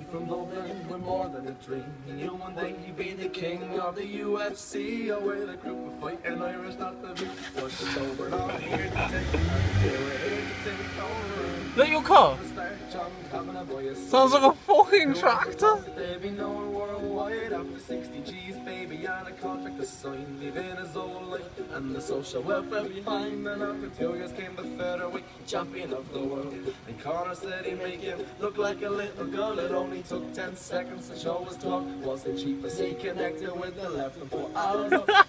from Dublin with more than a dream. He knew one day he'd be the king of the UFC. Oh, with a group of fighting Irish, not the beat. What's it over? Not here to take, and they were here to take over. Is that your car? Start John having a boy. Sounds like a fucking tractor. Baby, known worldwide after 60 G's, baby, and a contract to sign, leaving his life and the social welfare behind. And after two years came the featherweight champion of the world. And Conor said he'd make him look like a little girl. It only took 10 seconds to show his talk. Wasn't cheap as he connected with the left and put out.